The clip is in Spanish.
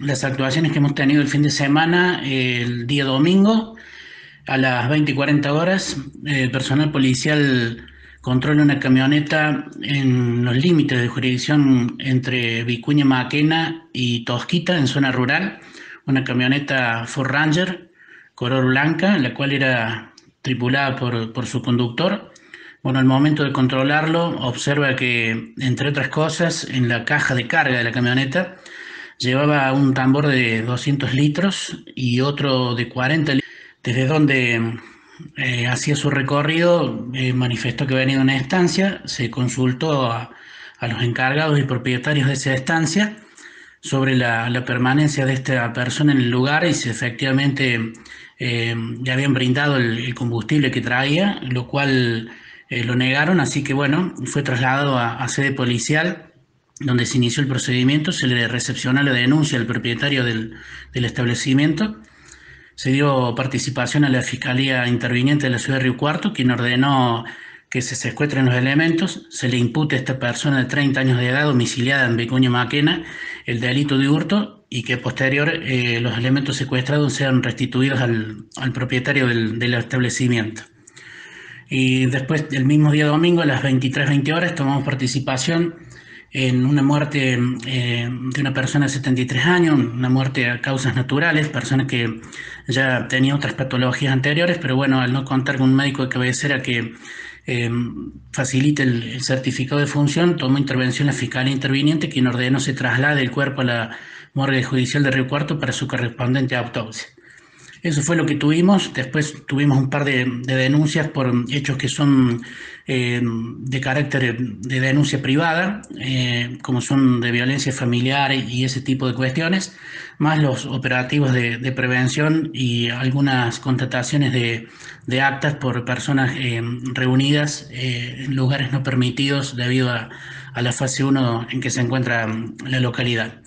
las actuaciones que hemos tenido el fin de semana, el día domingo, a las 20 y 40 horas, el personal policial controla una camioneta en los límites de jurisdicción entre Vicuña Maquena y Tosquita, en zona rural, una camioneta Ford Ranger, color blanca, la cual era tripulada por, por su conductor. Bueno, al momento de controlarlo, observa que, entre otras cosas, en la caja de carga de la camioneta llevaba un tambor de 200 litros y otro de 40 litros, desde donde eh, hacía su recorrido, eh, manifestó que venía de una estancia, se consultó a, los encargados y propietarios de esa estancia sobre la, permanencia de esta persona en el lugar y si efectivamente eh, ya habían brindado el, combustible que traía, lo cual lo negaron, así que bueno, fue trasladado a sede policial donde se inició el procedimiento, se le recepcionó la denuncia al propietario del, establecimiento, se dio participación a la Fiscalía Interviniente de la Ciudad de Río Cuarto, quien ordenó que se secuestren los elementos, se le impute a esta persona de 30 años de edad domiciliada en Becuña Maquena el delito de hurto y que posterior eh, los elementos secuestrados sean restituidos al, al propietario del, del establecimiento. Y después, el mismo día domingo, a las 23.20 horas, tomamos participación en una muerte eh, de una persona de 73 años, una muerte a causas naturales, persona que ya tenía otras patologías anteriores, pero bueno, al no contar con un médico de cabecera que eh, facilite el, el, certificado de función, tomó intervención la fiscalía interviniente, quien ordenó se traslade el cuerpo a la morgue judicial de Río Cuarto para su correspondiente autopsia. Eso fue lo que tuvimos. Después tuvimos un par de, de denuncias por hechos que son eh, de carácter de denuncia privada, eh, como son de violencia familiar y ese tipo de cuestiones, más los operativos de, prevención y algunas contrataciones de, de actas por personas eh, reunidas en lugares no permitidos debido a, a la fase 1 en que se encuentra la localidad.